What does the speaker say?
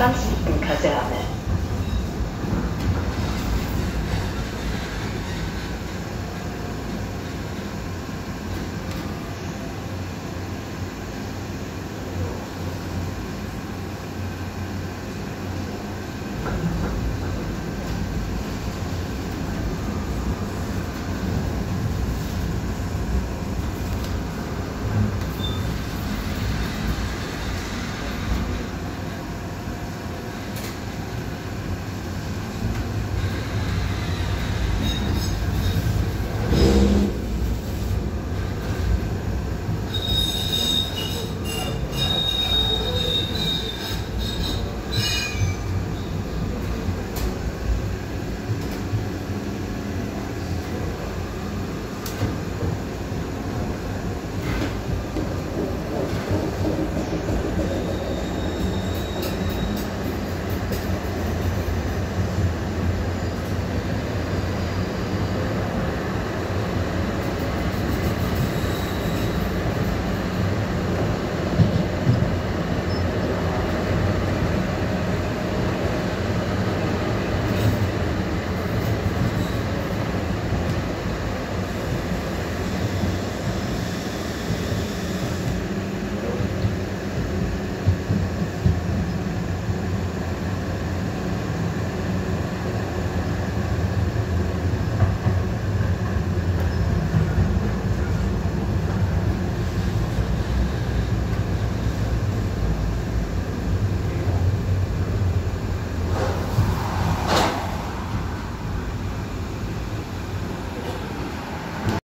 Transitenkaserne.